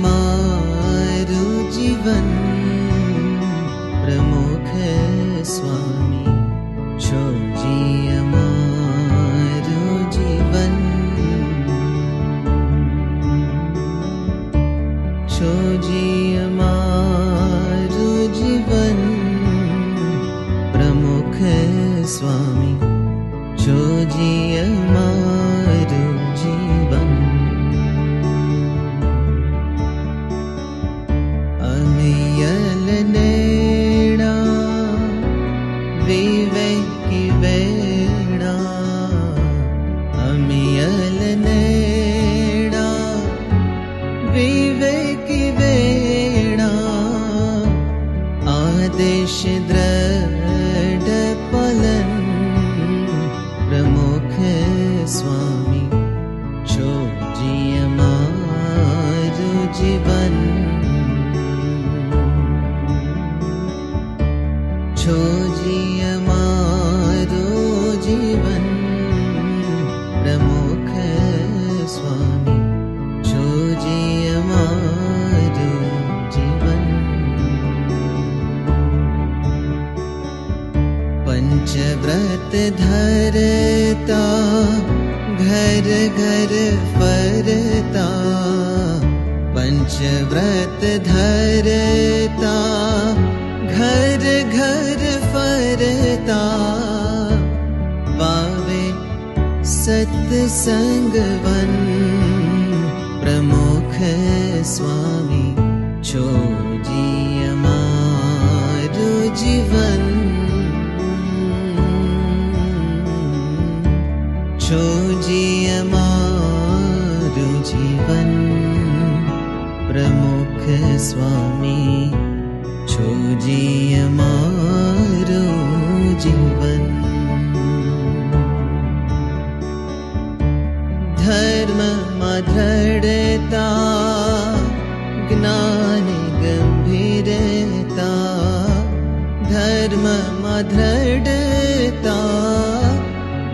मारु जीवन प्रमुख स्वामी मारु जीवन मारु जीवन प्रमुख स्वामी मारु जीवन छो मारु जीवन प्रमुख स्वामी। छो मारु जीवन। पञ्चव्रत धरता घर घर फरता। पञ्चव्रत धरता सत्सङ्गवन प्रमुख स्वामी छो मारु जीवन। जीवन। प्रमुख स्वामी जीवन धर्म मधड़ता ज्ञान गंभीरता धर्म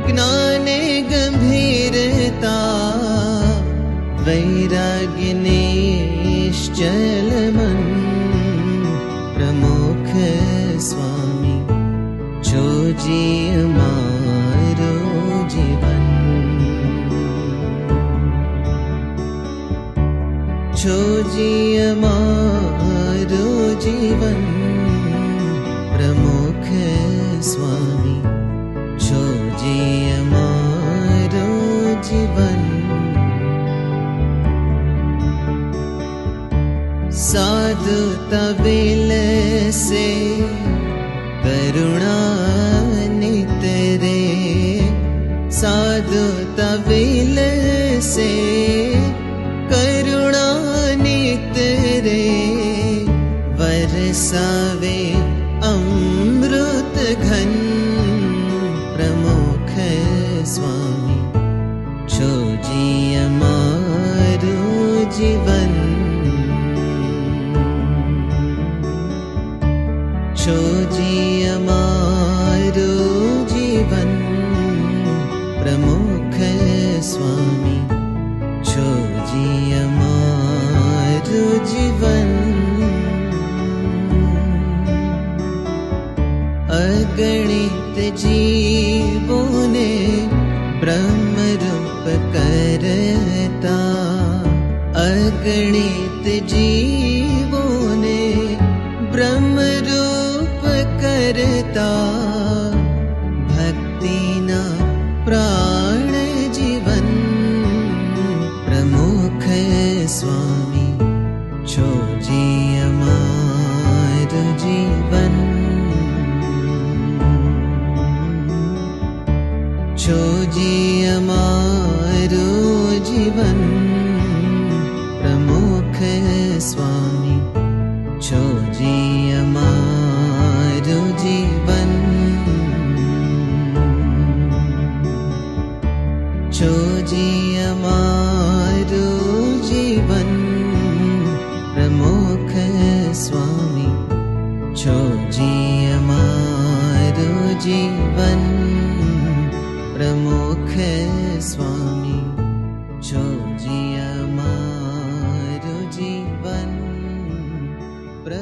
ज्ञान गंभीरता वैराग्य जीवन छो मारो जीवन प्रमुख स्वामी छो मारो जीवन साधु तबिल से करुणा साधु तबिल से करुणा नितरे वरसावे अमृत घन प्रमुख स्वामी छो मारु जीवन अगणित जीवोने करता। अगणित जीवोने ब्रह्मरूप जीवन प्रमुख स्वामी छो मारु जीवन। छो मारु जीवन प्रमुख स्वामी छो मारु जीवन प्रमुख स्वामी मा जीवन प्र